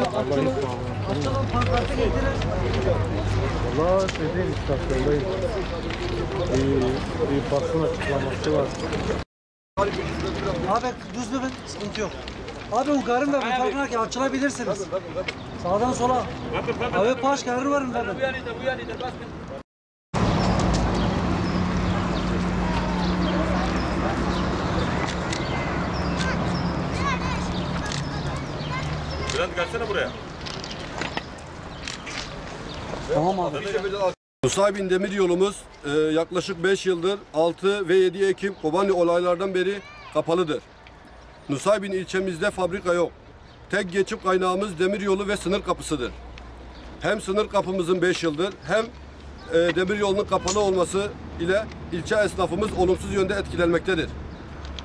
Açalım pankartı getirin. Valla şeydeyim istasyondayım. Bir, bir basın açıklaması var. Abi düz bir sıkıntı yok. Abi o garın da bir farkına ki açılabilirsiniz. Sağdan sola. Abi paş garı var mı efendim? Bülent gelsene buraya. Tamam abi. Nusaybin Demir yolumuz e, yaklaşık 5 yıldır 6 ve 7 Ekim Kobani olaylardan beri kapalıdır. Nusaybin ilçemizde fabrika yok. Tek geçim kaynağımız demir yolu ve sınır kapısıdır. Hem sınır kapımızın 5 yıldır hem e, demir yolunun kapalı olması ile ilçe esnafımız olumsuz yönde etkilenmektedir.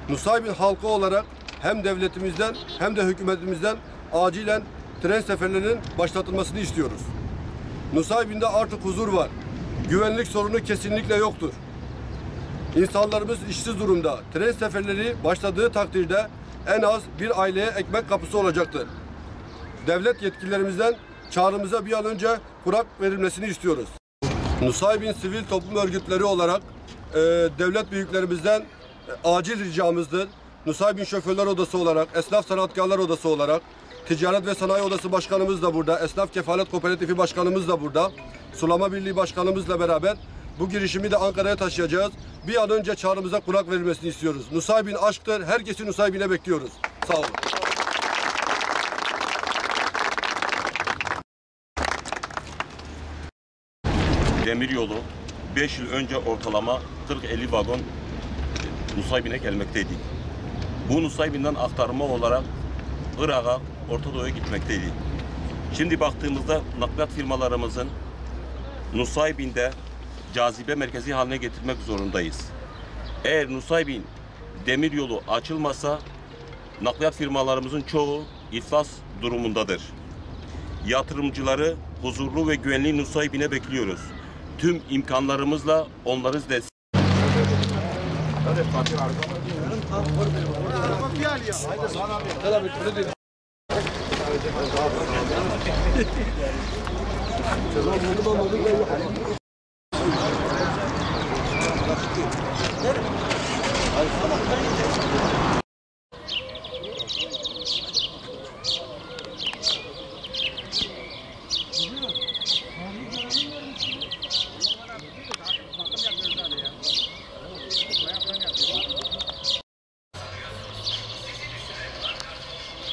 Nusaybin halkı olarak hem devletimizden hem de hükümetimizden acilen tren seferlerinin başlatılmasını istiyoruz. Nusaybin'de artık huzur var. Güvenlik sorunu kesinlikle yoktur. İnsanlarımız işsiz durumda. Tren seferleri başladığı takdirde en az bir aileye ekmek kapısı olacaktır. Devlet yetkililerimizden çağrımıza bir an önce kurak verilmesini istiyoruz. Nusaybin sivil toplum örgütleri olarak e, devlet büyüklerimizden e, acil ricamızdır. Nusaybin Şoförler Odası olarak, Esnaf Sanatkarlar Odası olarak, Ticaret ve Sanayi Odası Başkanımız da burada, Esnaf Kefalet Kooperatifi Başkanımız da burada, Sulama Birliği Başkanımızla beraber bu girişimi de Ankara'ya taşıyacağız. Bir an önce çağrımıza kulak verilmesini istiyoruz. Nusaybin aşktır, herkesi Nusaybin'e bekliyoruz. Sağ olun. Demiryolu 5 yıl önce ortalama 40-50 vagon Nusaybin'e gelmekteydi. Bu Nusaybin'den aktarma olarak Irak'a, Orta Doğu'ya gitmekteydi. Şimdi baktığımızda nakliyat firmalarımızın Nusaybin'de cazibe merkezi haline getirmek zorundayız. Eğer Nusaybin demiryolu açılmasa nakliyat firmalarımızın çoğu iflas durumundadır. Yatırımcıları huzurlu ve güvenli Nusaybin'e bekliyoruz. Tüm imkanlarımızla onları destek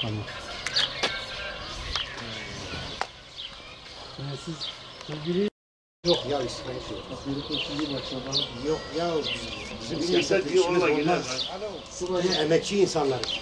Vamos. Bizim siyaset işimiz olmaz. Emekçi insanlarız.